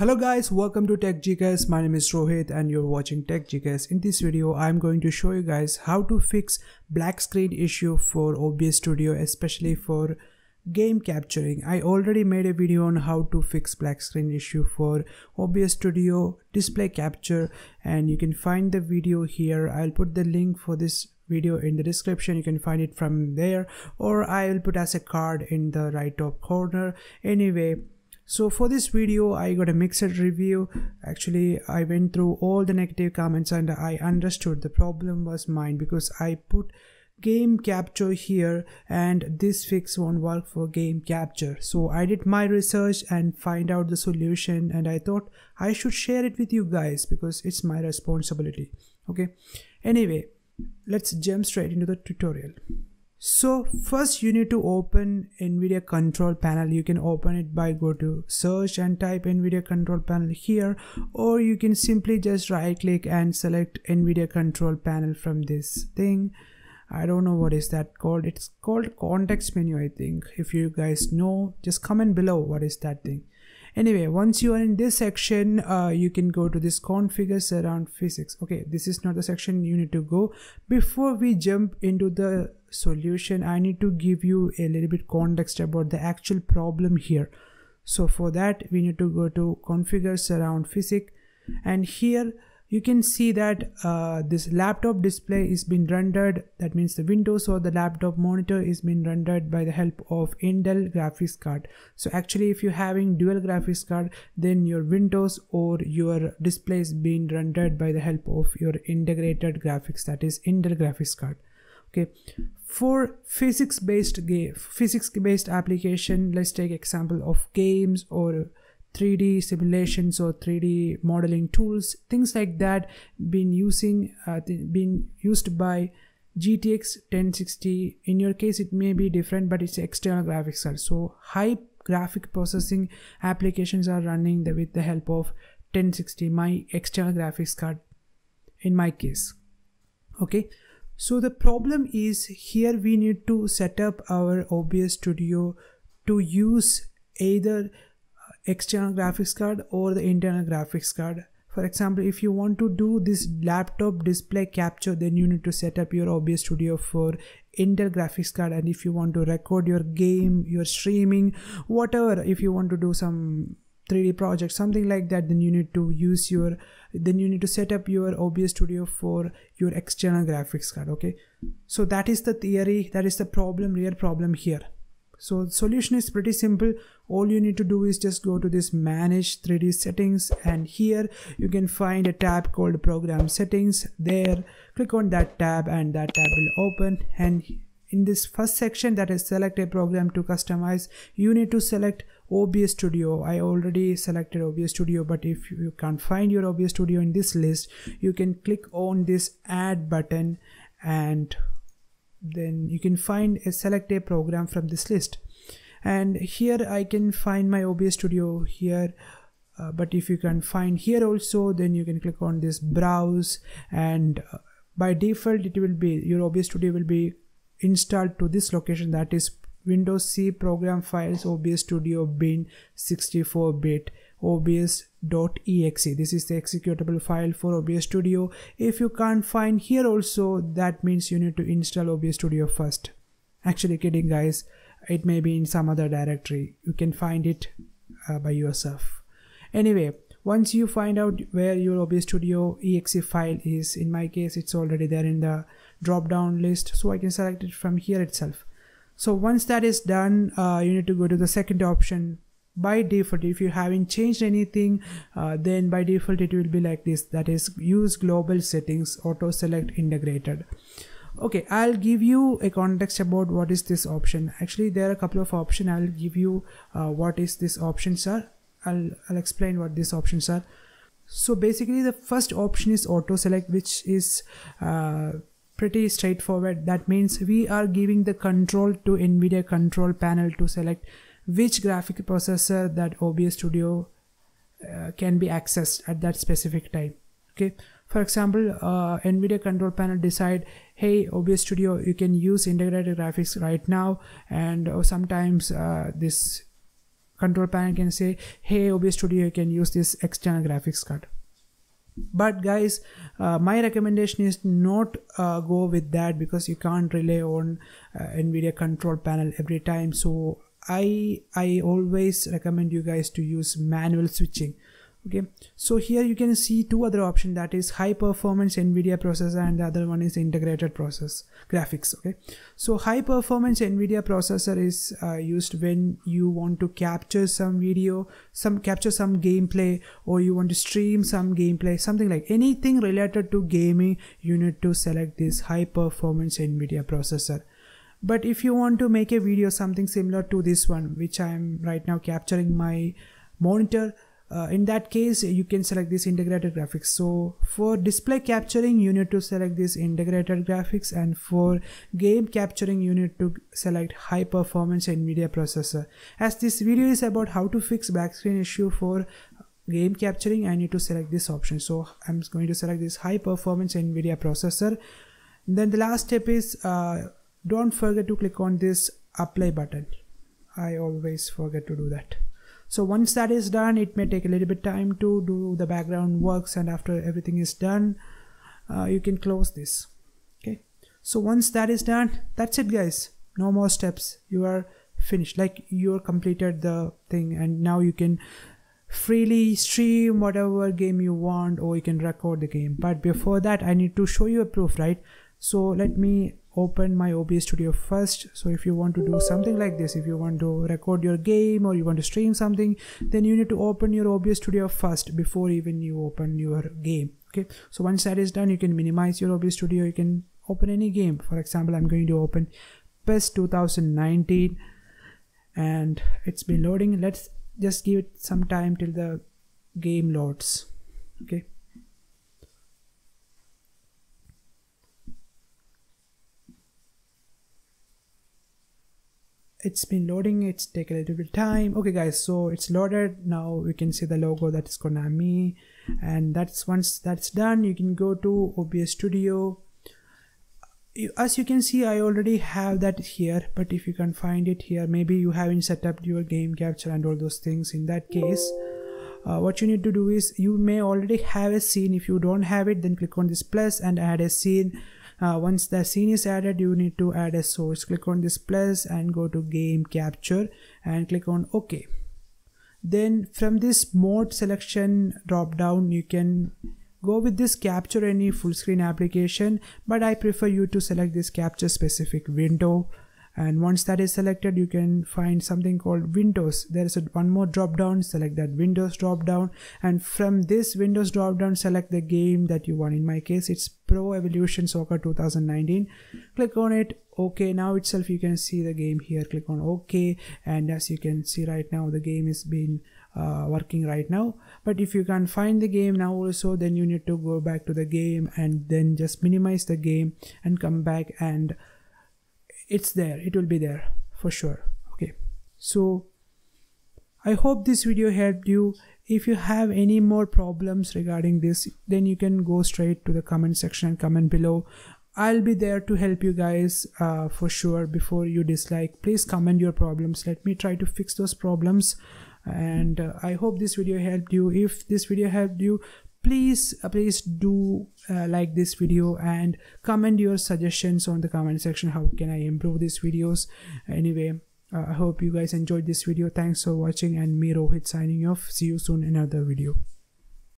Hello guys, welcome to TechGeeker. My name is Rohit and you're watching TechGeeker. In this video, I'm going to show you guys how to fix black screen issue for OBS Studio, especially for game capturing. I already made a video on how to fix black screen issue for OBS Studio display capture and you can find the video here. I'll put the link for this video in the description you can find it from there or I will put as a card in the right top corner anyway so for this video i got a mixed review. Actually i went through all the negative comments and i understood the problem was mine because i put game capture here and this fix won't work for game capture. So i did my research and find out the solution and i thought i should share it with you guys because it's my responsibility. Okay. Anyway let's jump straight into the tutorial so first you need to open nvidia control panel. You can open it by go to search and type nvidia control panel here or you can simply just right click and select nvidia control panel from this thing. I don't know what is that called. It's called context menu i think. If you guys know just comment below what is that thing anyway once you are in this section uh, you can go to this configure surround PhysX. Okay this is not the section you need to go. Before we jump into the solution i need to give you a little bit context about the actual problem here. So for that we need to go to configure surround PhysX. And here you can see that uh, this laptop display is being rendered. That means the windows or the laptop monitor is being rendered by the help of intel graphics card. So actually if you're having dual graphics card then your windows or your display is being rendered by the help of your integrated graphics that is intel graphics card. Okay. For physics based game physics based application let's take example of games or 3D simulations or 3D modeling tools, things like that, been using, uh, been used by GTX 1060. In your case, it may be different, but it's external graphics card. So high graphic processing applications are running the, with the help of 1060, my external graphics card. In my case, okay. So the problem is here we need to set up our OBS Studio to use either external graphics card or the internal graphics card. For example if you want to do this laptop display capture then you need to set up your OBS studio for Intel graphics card. And if you want to record your game your streaming whatever if you want to do some 3d project something like that then you need to use your then you need to set up your OBS studio for your external graphics card okay? So that is the theory that is the problem real problem here so the solution is pretty simple. All you need to do is just go to this manage 3d settings and here you can find a tab called program settings. There click on that tab and that tab will open. And in this first section that is select a program to customize you need to select OBS studio. I already selected OBS studio but if you can't find your OBS studio in this list you can click on this add button and then you can find a select a program from this list. And here I can find my OBS studio here uh, but if you can find here also then you can click on this browse and uh, by default it will be your OBS studio will be installed to this location that is Windows C program files OBS studio bin 64 bit obs.exe this is the executable file for obs studio. If you can't find here also that means you need to install obs studio first. Actually kidding guys. It may be in some other directory. You can find it uh, by yourself. Anyway once you find out where your obs studio exe file is in my case it's already there in the drop down list so i can select it from here itself. So once that is done uh, you need to go to the second option by default if you haven't changed anything uh, then by default it will be like this. That is use global settings auto select integrated. Okay i'll give you a context about what is this option. Actually there are a couple of options. I'll give you uh, what is this options are I'll, I'll explain what these options are so basically the first option is auto select which is uh, pretty straightforward. That means we are giving the control to nvidia control panel to select which graphic processor that OBS Studio uh, can be accessed at that specific time. Okay, for example, uh, NVIDIA control panel decide, hey, OBS Studio, you can use integrated graphics right now, and uh, sometimes uh, this control panel can say hey OBS Studio you can use this external graphics card. But guys uh, my recommendation is not uh, go with that because you can't rely on uh, nvidia control panel every time. So i i always recommend you guys to use manual switching okay? So here you can see two other options that is high performance nvidia processor and the other one is integrated process graphics okay? So high performance nvidia processor is uh, used when you want to capture some video some capture some gameplay or you want to stream some gameplay something like anything related to gaming you need to select this high performance nvidia processor but if you want to make a video something similar to this one which i am right now capturing my monitor uh, in that case you can select this integrated graphics. So for display capturing you need to select this integrated graphics and for game capturing you need to select high performance nvidia processor. As this video is about how to fix back screen issue for game capturing i need to select this option. So i'm going to select this high performance nvidia processor. Then the last step is uh, don't forget to click on this apply button. I always forget to do that. So once that is done it may take a little bit time to do the background works and after everything is done uh, you can close this. Okay. So once that is done that's it guys. No more steps. You are finished. Like you're completed the thing and now you can freely stream whatever game you want or you can record the game. But before that i need to show you a proof right? So let me open my OBS studio first. So if you want to do something like this if you want to record your game or you want to stream something then you need to open your OBS studio first before even you open your game okay? So once that is done you can minimize your OBS studio. You can open any game. For example I'm going to open PES 2019 and it's been loading. Let's just give it some time till the game loads okay it's been loading it's take a little bit time. Okay guys so it's loaded. Now we can see the logo that is konami. And that's once that's done you can go to obs studio. As you can see i already have that here but if you can find it here maybe you haven't set up your game capture and all those things in that case. Uh, what you need to do is you may already have a scene. If you don't have it then click on this plus and add a scene uh, once the scene is added you need to add a source. Click on this plus and go to game capture and click on ok. Then from this mode selection drop down you can go with this capture any full screen application but i prefer you to select this capture specific window and once that is selected you can find something called windows. There is a one more drop down select that windows drop down. And from this windows drop down select the game that you want. In my case it's pro evolution soccer 2019 click on it. Okay now itself you can see the game here. Click on ok and as you can see right now the game is being uh, working right now. But if you can't find the game now also then you need to go back to the game and then just minimize the game and come back and it's there it will be there for sure. Okay. So i hope this video helped you. If you have any more problems regarding this then you can go straight to the comment section and comment below. I'll be there to help you guys uh, for sure. Before you dislike please comment your problems. Let me try to fix those problems. And uh, i hope this video helped you. If this video helped you please uh, please do uh, like this video and comment your suggestions on the comment section. How can i improve these videos? Anyway uh, i hope you guys enjoyed this video. Thanks for watching and me rohit signing off. See you soon in another video